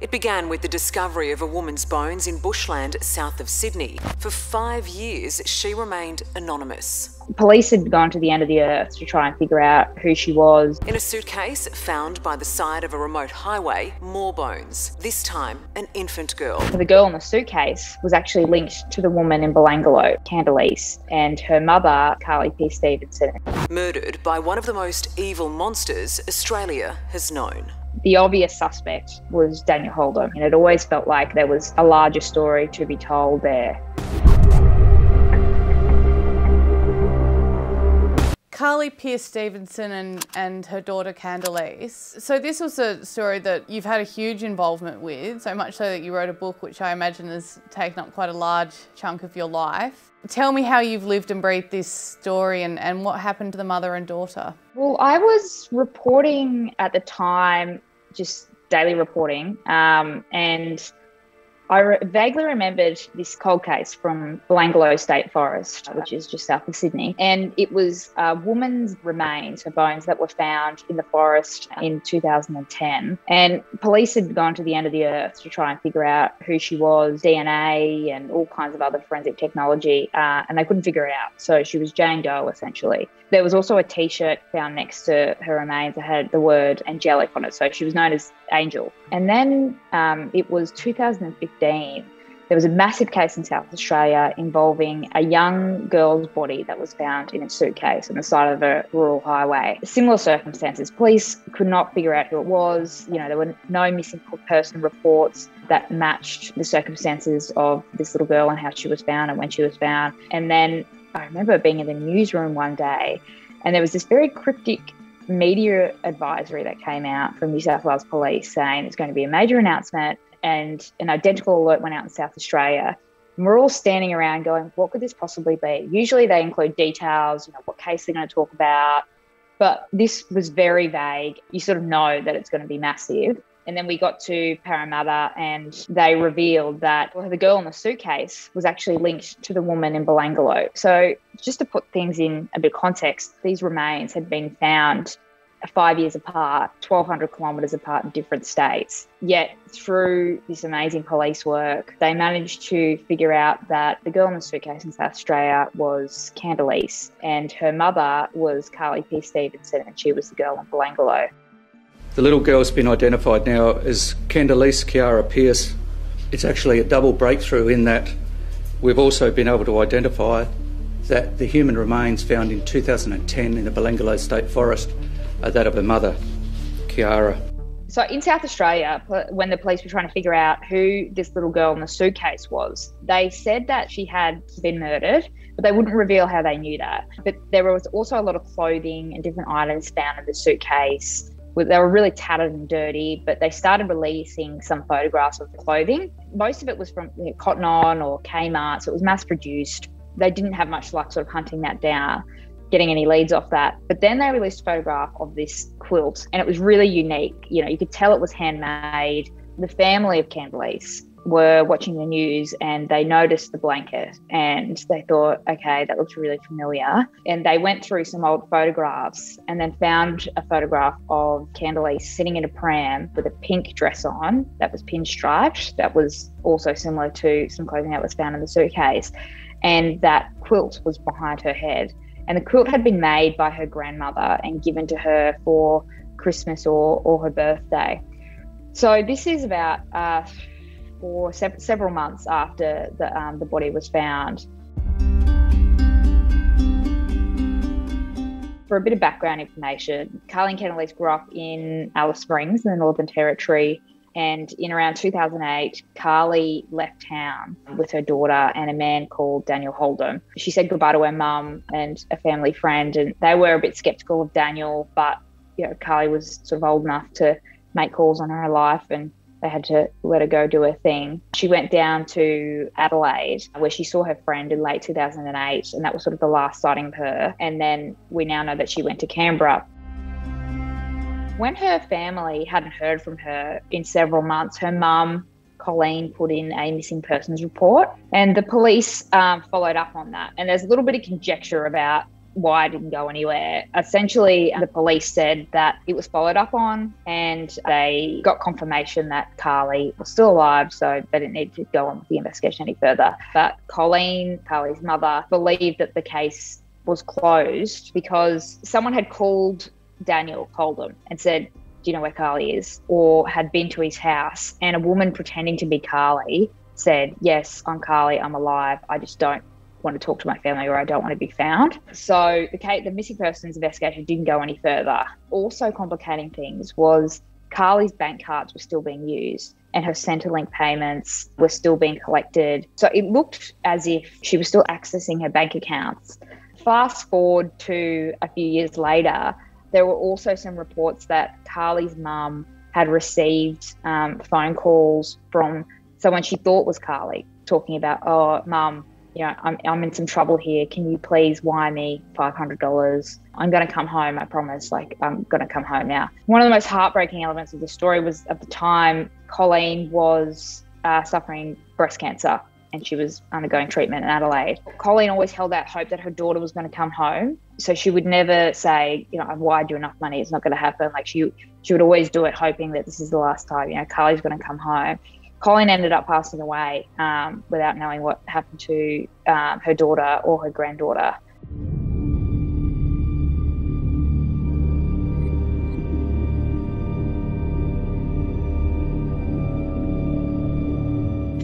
It began with the discovery of a woman's bones in bushland south of Sydney. For five years, she remained anonymous. Police had gone to the end of the earth to try and figure out who she was. In a suitcase found by the side of a remote highway, more bones. This time, an infant girl. The girl in the suitcase was actually linked to the woman in Belanglo, Khandalyce, and her mother, Karlie P. Stevenson. Murdered by one of the most evil monsters Australia has known the obvious suspect was Daniel Holdom, and it always felt like there was a larger story to be told there. Karlie Pearce Stevenson and, and her daughter Khandalyce. So this was a story that you've had a huge involvement with, so much so that you wrote a book which I imagine has taken up quite a large chunk of your life. Tell me how you've lived and breathed this story and, and what happened to the mother and daughter. Well, I was reporting at the time, just daily reporting, um, and I re- vaguely remembered this cold case from Belanglo State Forest, which is just south of Sydney. And it was a woman's remains, her bones, that were found in the forest in 2010. And police had gone to the end of the earth to try and figure out who she was, DNA and all kinds of other forensic technology, uh, and they couldn't figure it out. So she was Jane Doe, essentially. There was also a t shirt found next to her remains that had the word angelic on it. So she was known as Angel. And then um, it was 2015. There was a massive case in South Australia involving a young girl's body that was found in a suitcase on the side of a rural highway. Similar circumstances. Police could not figure out who it was. You know, there were no missing person reports that matched the circumstances of this little girl and how she was found and when she was found. And then I remember being in the newsroom one day and there was this very cryptic media advisory that came out from New South Wales Police saying it's going to be a major announcement and an identical alert went out in South Australia. And we're all standing around going, what could this possibly be? Usually they include details, you know, what case they're going to talk about. But this was very vague. You sort of know that it's going to be massive. And then we got to Parramatta and they revealed that well, the girl in the suitcase was actually linked to the woman in Belanglo. So, just to put things in a bit of context, these remains had been found five years apart, 1,200 kilometres apart in different states. Yet, through this amazing police work, they managed to figure out that the girl in the suitcase in South Australia was Khandalyce, and her mother was Karlie P. Stevenson, and she was the girl in Belanglo. The little girl's been identified now as Khandalyce Kiara Pearce. It's actually a double breakthrough in that we've also been able to identify that the human remains found in 2010 in the Belanglo State Forest are that of her mother, Kiara. So in South Australia, when the police were trying to figure out who this little girl in the suitcase was, they said that she had been murdered, but they wouldn't reveal how they knew that. But there was also a lot of clothing and different items found in the suitcase they were really tattered and dirty, but they started releasing some photographs of the clothing. Most of it was from Cotton On or Kmart, so it was mass produced. They didn't have much luck sort of hunting that down, getting any leads off that. But then they released a photograph of this quilt, and it was really unique. You know, you could tell it was handmade. The family of Khandalyce were watching the news and they noticed the blanket and they thought, okay, that looks really familiar. And they went through some old photographs and then found a photograph of Khandalyce sitting in a pram with a pink dress on that was pinstriped, that was also similar to some clothing that was found in the suitcase. And that quilt was behind her head. And the quilt had been made by her grandmother and given to her for Christmas or, or her birthday. So this is about uh, for se- several months after the, um, the body was found. For a bit of background information, and Khandalyce grew up in Alice Springs in the Northern Territory. And in around 2008, Karlie left town with her daughter and a man called Daniel Holdom. She said goodbye to her mum and a family friend, and they were a bit skeptical of Daniel, but you know, Karlie was sort of old enough to make calls on her life and they had to let her go do her thing. She went down to Adelaide where she saw her friend in late 2008, and that was sort of the last sighting of her. And then we now know that she went to Canberra. When her family hadn't heard from her in several months, her mum Colleen put in a missing persons report, and the police um, followed up on that. And there's a little bit of conjecture about why it didn't go anywhere. Essentially, the police said that it was followed up on and they got confirmation that Karlie was still alive, so they didn't need to go on with the investigation any further. But Colleen, Karlie's mother, believed that the case was closed because someone had called Daniel Holdom and said, Do you know where Karlie is? Or had been to his house, and a woman pretending to be Karlie said, Yes, I'm Karlie, I'm alive. I just don't want to talk to my family or I don't want to be found. So the case, the missing persons investigation didn't go any further. Also complicating things was Karlie's bank cards were still being used and her Centrelink payments were still being collected. So it looked as if she was still accessing her bank accounts. Fast forward to a few years later, there were also some reports that Karlie's mum had received um, phone calls from someone she thought was Karlie talking about, oh, mum, you know, I'm, I'm in some trouble here. Can you please wire me $500? I'm going to come home. I promise. Like, I'm going to come home now. One of the most heartbreaking elements of the story was at the time, Colleen was uh, suffering breast cancer and she was undergoing treatment in Adelaide. Colleen always held out hope that her daughter was going to come home. So she would never say, you know, I've wired you enough money. It's not going to happen. Like she, she would always do it hoping that this is the last time, you know, Karlie's going to come home. Colleen ended up passing away um, without knowing what happened to um, her daughter or her granddaughter.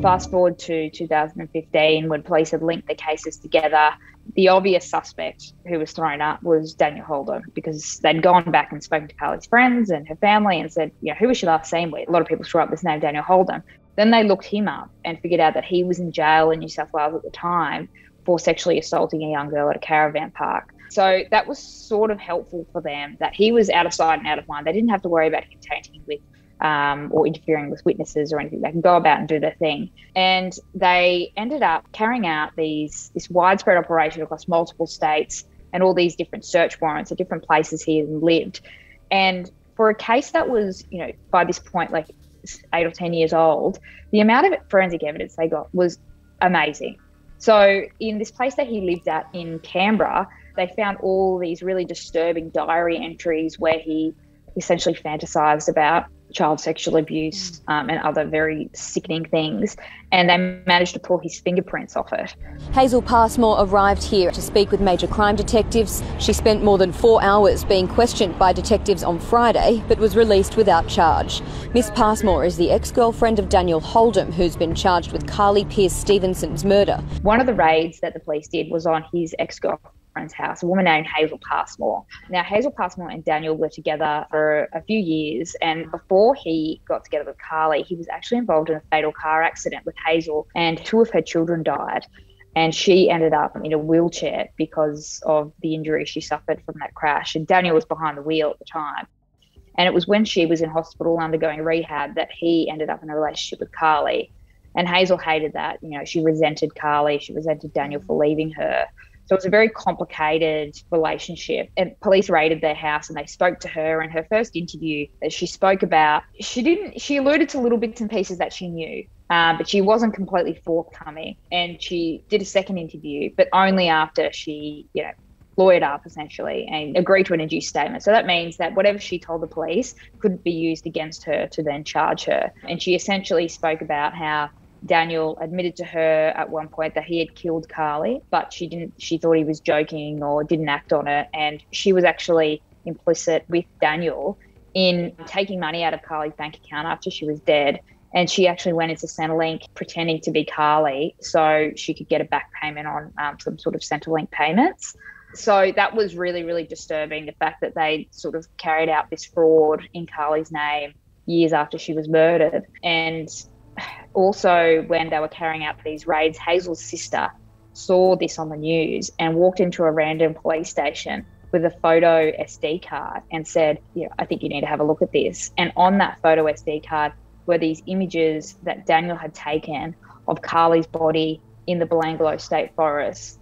Fast forward to 2015 when police had linked the cases together. The obvious suspect who was thrown up was Daniel Holdom because they'd gone back and spoken to Karlie's friends and her family and said, you know, who was she last seen with? A lot of people threw up this name, Daniel Holdom. Then they looked him up and figured out that he was in jail in New South Wales at the time for sexually assaulting a young girl at a caravan park. So that was sort of helpful for them that he was out of sight and out of mind. They didn't have to worry about him tainting with um, or interfering with witnesses or anything. They can go about and do their thing. And they ended up carrying out these this widespread operation across multiple states and all these different search warrants at different places he lived. And for a case that was, you know, by this point like eight or 10 years old, the amount of forensic evidence they got was amazing. So, in this place that he lived at in Canberra, they found all these really disturbing diary entries where he essentially fantasized about child sexual abuse mm. um, and other very sickening things. And they managed to pull his fingerprints off it. Hazel Passmore arrived here to speak with major crime detectives. She spent more than four hours being questioned by detectives on Friday, but was released without charge. Miss Passmore is the ex girlfriend of Daniel Holdom, who's been charged with Karlie Pearce Stevenson's murder. One of the raids that the police did was on his ex girlfriend friend's house, a woman named Hazel Passmore. Now, Hazel Passmore and Daniel were together for a few years, and before he got together with Karlie, he was actually involved in a fatal car accident with Hazel, and two of her children died. And she ended up in a wheelchair because of the injury she suffered from that crash. And Daniel was behind the wheel at the time. And it was when she was in hospital undergoing rehab that he ended up in a relationship with Karlie. And Hazel hated that. You know, she resented Karlie. She resented Daniel for leaving her. So it was a very complicated relationship. And police raided their house and they spoke to her. And her first interview that she spoke about, she didn't, she alluded to little bits and pieces that she knew. Um, but she wasn't completely forthcoming. And she did a second interview, but only after she, you know, lawyered up essentially and agreed to an induced statement. So that means that whatever she told the police couldn't be used against her to then charge her. And she essentially spoke about how Daniel admitted to her at one point that he had killed Karlie, but she didn't. She thought he was joking or didn't act on it, and she was actually implicit with Daniel in taking money out of Karlie's bank account after she was dead. And she actually went into Centrelink pretending to be Karlie so she could get a back payment on um, some sort of Centrelink payments. So that was really, really disturbing. The fact that they sort of carried out this fraud in Karlie's name years after she was murdered. And also, when they were carrying out these raids, Hazel's sister saw this on the news and walked into a random police station with a photo SD card and said, "Yeah, I think you need to have a look at this." And on that photo SD card were these images that Daniel had taken of Karlie's body in the Belanglo State Forest,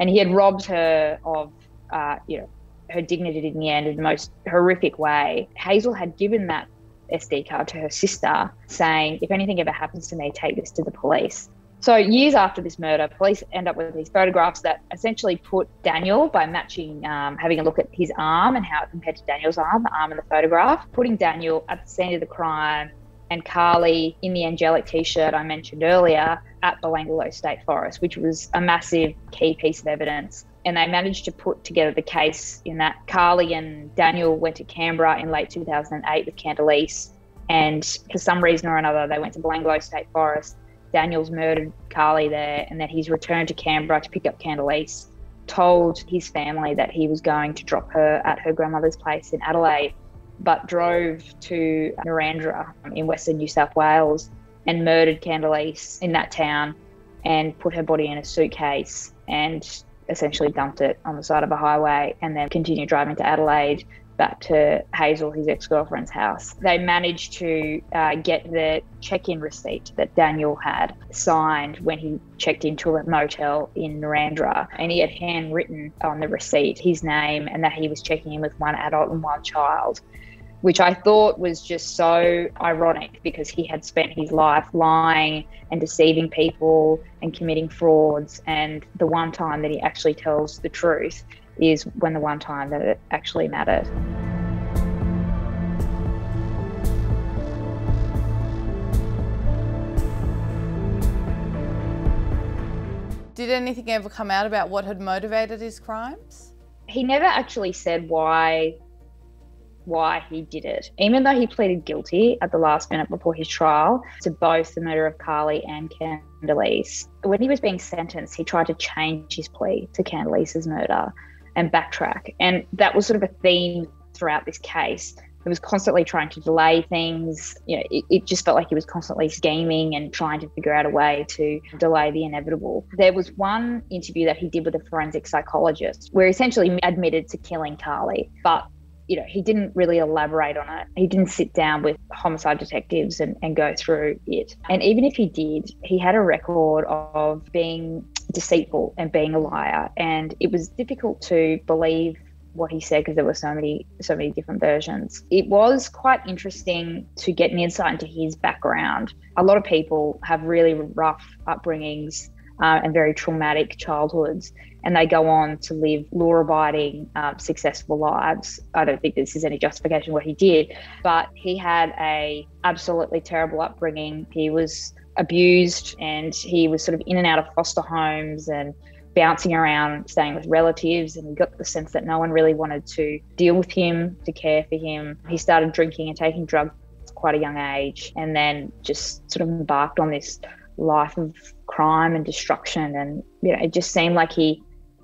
and he had robbed her of, uh, you know, her dignity in the end in the most horrific way. Hazel had given that SD card to her sister saying, if anything ever happens to me, take this to the police. So, years after this murder, police end up with these photographs that essentially put Daniel, by matching, um, having a look at his arm and how it compared to Daniel's arm, the arm in the photograph, putting Daniel at the scene of the crime and Karlie in the angelic t shirt I mentioned earlier at Belanglo State Forest, which was a massive key piece of evidence. And they managed to put together the case in that Karlie and Daniel went to Canberra in late 2008 with Khandalyce. And for some reason or another, they went to Belanglo State Forest. Daniel's murdered Karlie there, and then he's returned to Canberra to pick up Khandalyce. Told his family that he was going to drop her at her grandmother's place in Adelaide but drove to Narrandera in Western New South Wales and murdered Khandalyce in that town and put her body in a suitcase and essentially dumped it on the side of a highway and then continued driving to Adelaide back to Hazel, his ex girlfriend's house. They managed to uh, get the check in receipt that Daniel had signed when he checked into a motel in Narrandera. And he had handwritten on the receipt his name and that he was checking in with one adult and one child which I thought was just so ironic because he had spent his life lying and deceiving people and committing frauds. And the one time that he actually tells the truth is when the one time that it actually mattered. Did anything ever come out about what had motivated his crimes? He never actually said why why he did it. Even though he pleaded guilty at the last minute before his trial to both the murder of Karlie and Khandalyce, when he was being sentenced, he tried to change his plea to Khandalyce's murder and backtrack. And that was sort of a theme throughout this case. He was constantly trying to delay things. You know, it, it, just felt like he was constantly scheming and trying to figure out a way to delay the inevitable. There was one interview that he did with a forensic psychologist where he essentially admitted to killing Karlie, but you know, he didn't really elaborate on it. He didn't sit down with homicide detectives and, and go through it. And even if he did, he had a record of being deceitful and being a liar. And it was difficult to believe what he said because there were so many so many different versions. It was quite interesting to get an insight into his background. A lot of people have really rough upbringings uh, and very traumatic childhoods, and they go on to live law abiding, um, successful lives. I don't think this is any justification what he did, but he had a absolutely terrible upbringing. He was abused and he was sort of in and out of foster homes and bouncing around, staying with relatives, and he got the sense that no one really wanted to deal with him, to care for him. He started drinking and taking drugs at quite a young age, and then just sort of embarked on this life of crime and destruction. And you know it just seemed like he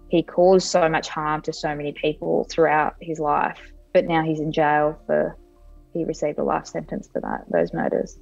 he caused so much harm to so many people throughout his life. But now he's in jail for he received a life sentence for that those murders